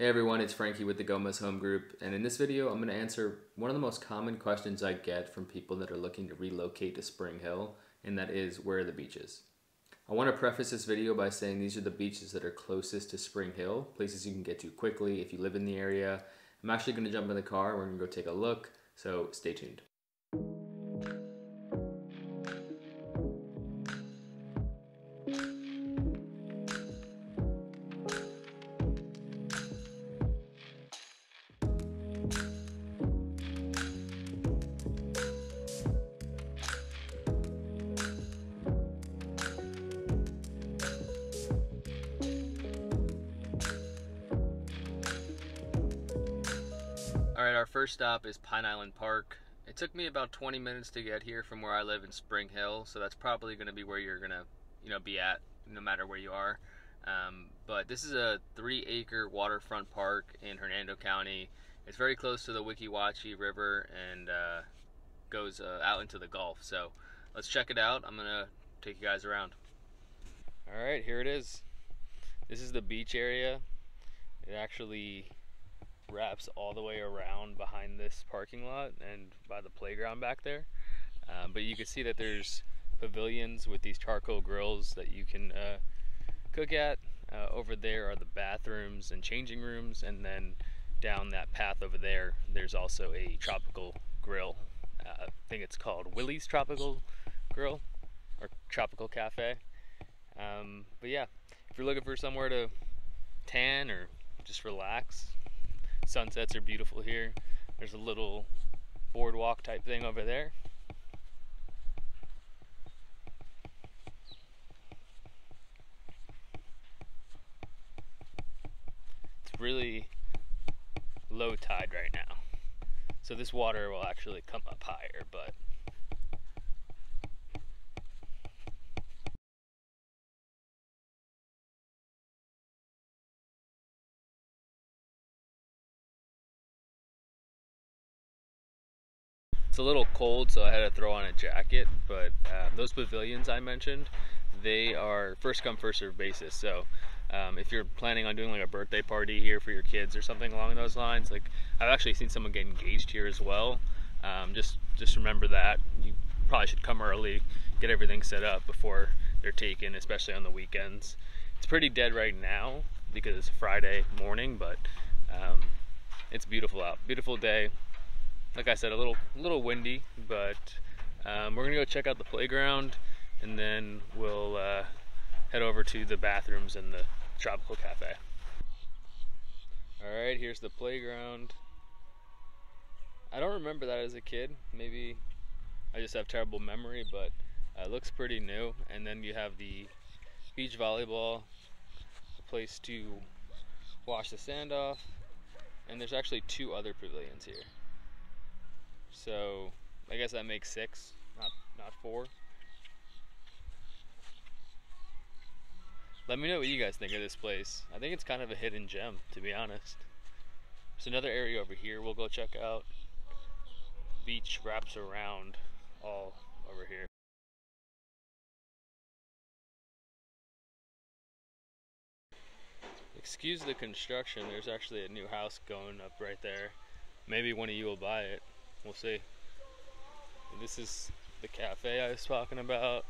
Hey everyone, it's Frankie with the Gomez Home Group, and in this video I'm going to answer one of the most common questions I get from people that are looking to relocate to Spring Hill, and that is, where are the beaches? I want to preface this video by saying these are the beaches that are closest to Spring Hill, places you can get to quickly if you live in the area. I'm actually going to jump in the car, we're going to go take a look, so stay tuned. Our first stop is Pine Island Park. It took me about 20 minutes to get here from where I live in Spring Hill, so that's probably going to be where you're going to, you know, be at no matter where you are. Um, but this is a three-acre waterfront park in Hernando County. It's very close to the Weeki Wachee River and uh, goes uh, out into the Gulf. So let's check it out. I'm gonna take you guys around. All right, here it is. This is the beach area. It actually wraps all the way around behind this parking lot and by the playground back there. Um, but you can see that there's pavilions with these charcoal grills that you can uh, cook at. Uh, over there are the bathrooms and changing rooms, and then down that path over there, there's also a tropical grill. Uh, I think it's called Willie's Tropical Grill or Tropical Cafe. Um, but yeah, if you're looking for somewhere to tan or just relax, Sunsets are beautiful here. There's a little boardwalk type thing over there. It's really low tide right now. So this water will actually come up higher, but It's a little cold, so I had to throw on a jacket, but um, those pavilions I mentioned, they are first come, first serve basis. So um, if you're planning on doing like a birthday party here for your kids or something along those lines, like I've actually seen someone get engaged here as well. Um, just just remember that you probably should come early, get everything set up before they're taken, especially on the weekends. It's pretty dead right now because it's Friday morning, but um, it's beautiful out. Beautiful day, like I said, a little little windy, but um, we're gonna go check out the playground, and then we'll uh, head over to the bathrooms and the tropical cafe. All right, here's the playground. I don't remember that as a kid. Maybe I just have terrible memory, but uh, it looks pretty new. And then you have the beach volleyball, a place to wash the sand off, and there's actually two other pavilions here. So I guess that makes six, not not four. Let me know what you guys think of this place. I think it's kind of a hidden gem, to be honest. There's another area over here we'll go check out. Beach wraps around all over here. Excuse the construction, there's actually a new house going up right there. Maybe one of you will buy it. We'll see. This is the cafe I was talking about.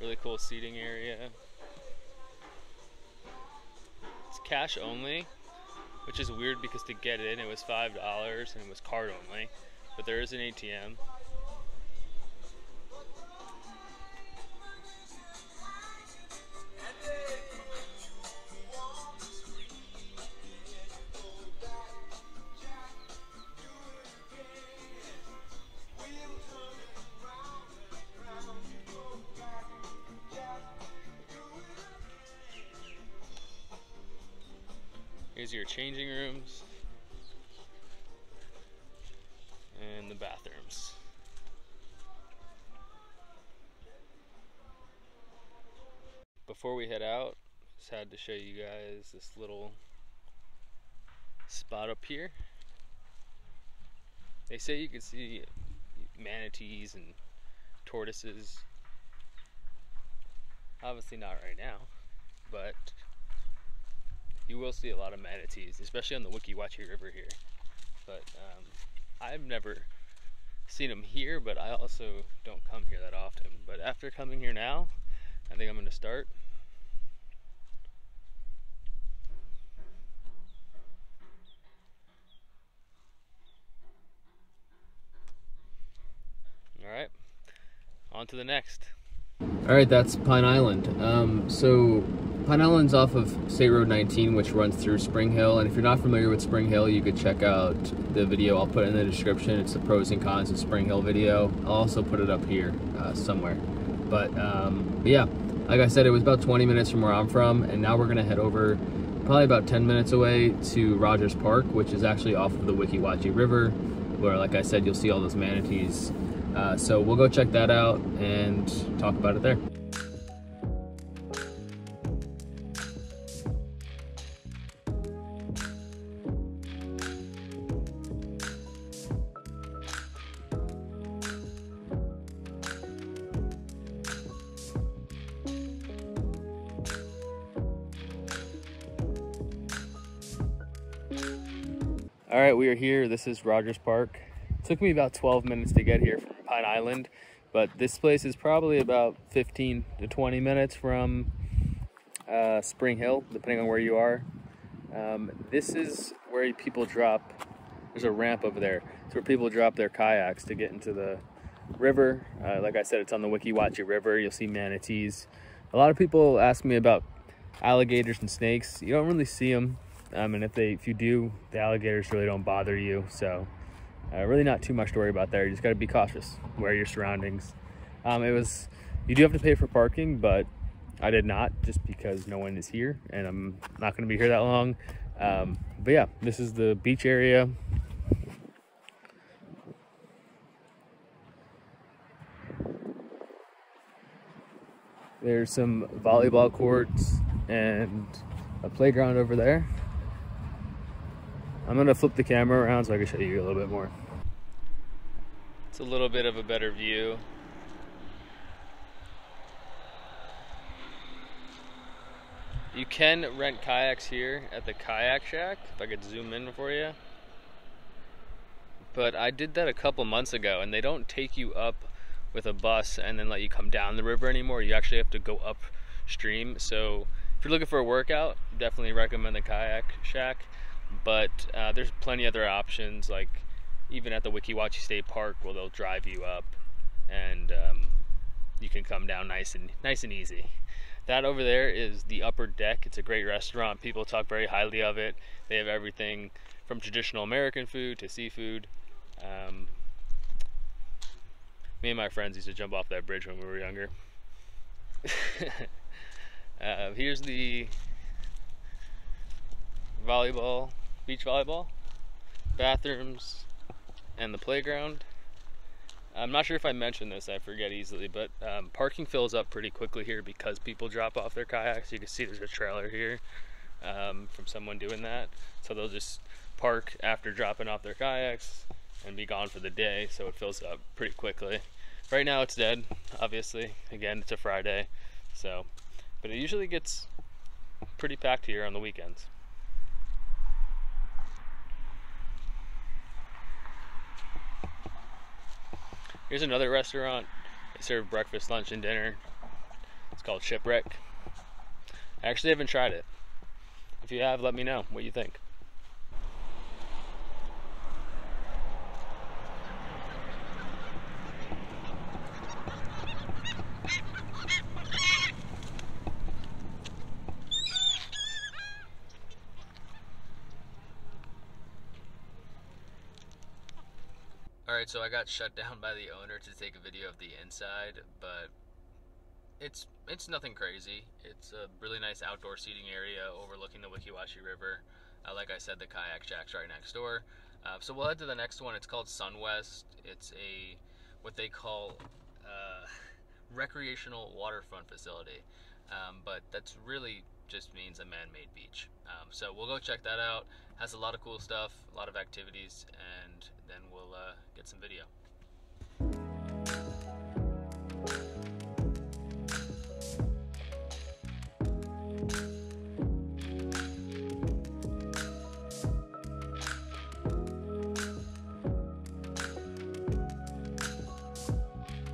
Really cool seating area. It's cash only, which is weird because to get in it was $5 and it was card only. But there is an ATM. Your changing rooms and the bathrooms. Before we head out, just had to show you guys this little spot up here. They say you can see manatees and tortoises. Obviously not right now, but you will see a lot of manatees, especially on the Weeki Wachee River here. But um, I've never seen them here, but I also don't come here that often. But after coming here now, I think I'm going to start. All right, on to the next. All right, that's Pine Island. Um, so Pine Island's off of State Road 19, which runs through Spring Hill. And if you're not familiar with Spring Hill, you could check out the video I'll put in the description. It's the pros and cons of Spring Hill video. I'll also put it up here uh, somewhere. But, um, yeah, like I said, it was about 20 minutes from where I'm from, and now we're gonna head over probably about 10 minutes away to Rogers Park, which is actually off of the Weeki Wachee River, where, like I said, you'll see all those manatees. Uh, so we'll go check that out and talk about it there. All right, we are here. This is Rogers Park. It took me about 12 minutes to get here from Pine Island, but this place is probably about 15 to 20 minutes from uh, Spring Hill, depending on where you are. Um, this is where people drop, there's a ramp over there. It's where people drop their kayaks to get into the river. Uh, like I said, it's on the Weeki Wachee River. You'll see manatees. A lot of people ask me about alligators and snakes. You don't really see them um, and if they, if you do, the alligators really don't bother you. So uh, really not too much to worry about there. You just got to be cautious, wear your surroundings. Um, it was, you do have to pay for parking, but I did not just because no one is here and I'm not going to be here that long. Um, but yeah, this is the beach area. There's some volleyball courts and a playground over there. I'm gonna flip the camera around so I can show you a little bit more. It's a little bit of a better view. You can rent kayaks here at the Kayak Shack, if I could zoom in for you. But I did that a couple months ago and they don't take you up with a bus and then let you come down the river anymore. You actually have to go upstream. So if you're looking for a workout, definitely recommend the Kayak Shack but uh, there's plenty other options like even at the Weeki Wachee State Park where they'll drive you up and um, you can come down nice and nice and easy. That over there is the upper deck. It's a great restaurant. People talk very highly of it. They have everything from traditional American food to seafood. Um, me and my friends used to jump off that bridge when we were younger. uh, here's the volleyball beach volleyball, bathrooms, and the playground. I'm not sure if I mentioned this, I forget easily, but um, parking fills up pretty quickly here because people drop off their kayaks. You can see there's a trailer here um, from someone doing that. So they'll just park after dropping off their kayaks and be gone for the day, so it fills up pretty quickly. Right now it's dead, obviously. Again, it's a Friday, so, but it usually gets pretty packed here on the weekends. Here's another restaurant. They serve breakfast, lunch, and dinner. It's called Shipwreck. I actually haven't tried it. If you have, let me know what you think. Alright, so I got shut down by the owner to take a video of the inside, but it's it's nothing crazy. It's a really nice outdoor seating area overlooking the Weeki Wachee River. Uh, like I said, the kayak shack's right next door. Uh, so we'll head to the next one. It's called Sunwest. It's a what they call uh, recreational waterfront facility, um, but that's really just means a man-made beach. Um, so we'll go check that out. Has a lot of cool stuff, a lot of activities, and then we'll uh, get some video.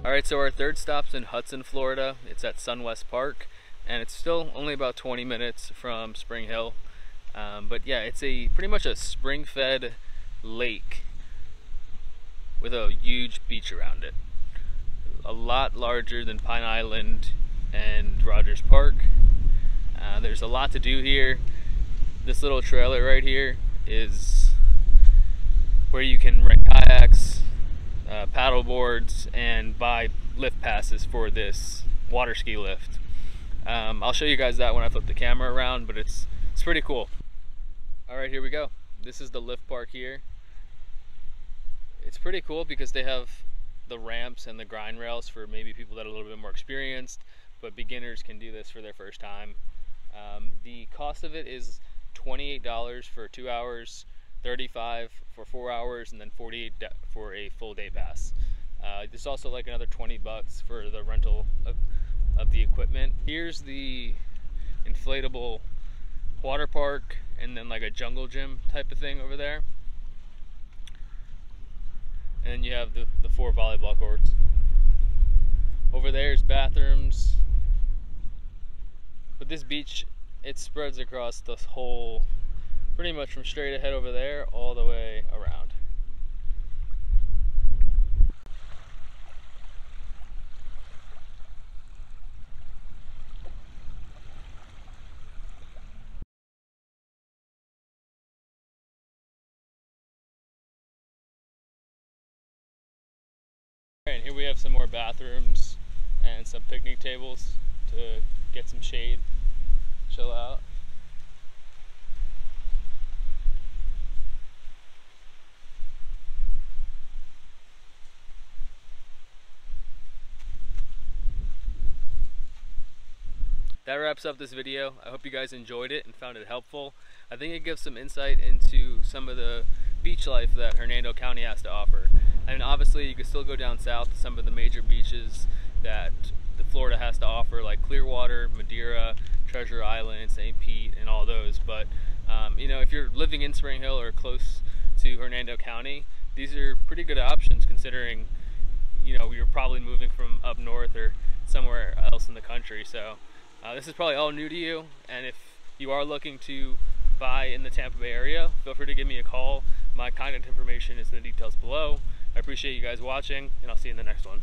All right, so our third stop's in Hudson, Florida. It's at Sunwest Park and it's still only about 20 minutes from Spring Hill. Um, but yeah, it's a pretty much a spring-fed lake with a huge beach around it. A lot larger than Pine Island and Rogers Park. Uh, there's a lot to do here. This little trailer right here is where you can rent kayaks, uh, paddle boards, and buy lift passes for this water ski lift. Um, I'll show you guys that when I flip the camera around, but it's it's pretty cool. All right, here we go. This is the lift park here. It's pretty cool because they have the ramps and the grind rails for maybe people that are a little bit more experienced, but beginners can do this for their first time. Um, the cost of it is $28 for two hours, 35 for four hours, and then 48 for a full day pass. Uh, there's also like another 20 bucks for the rental of, of the equipment. Here's the inflatable water park and then like a jungle gym type of thing over there. And then you have the, the four volleyball courts. Over there is bathrooms. But this beach, it spreads across the whole, pretty much from straight ahead over there all the way around. And here we have some more bathrooms and some picnic tables to get some shade, chill out. that wraps up this video. I hope you guys enjoyed it and found it helpful. I think it gives some insight into some of the beach life that Hernando County has to offer. And obviously you can still go down south to some of the major beaches that the Florida has to offer like Clearwater, Madeira, Treasure Island, St. Pete, and all those. But um, you know, if you're living in Spring Hill or close to Hernando County, these are pretty good options considering you know you're probably moving from up north or somewhere else in the country. So uh, this is probably all new to you, and if you are looking to buy in the Tampa Bay area, feel free to give me a call. My contact information is in the details below. I appreciate you guys watching, and I'll see you in the next one.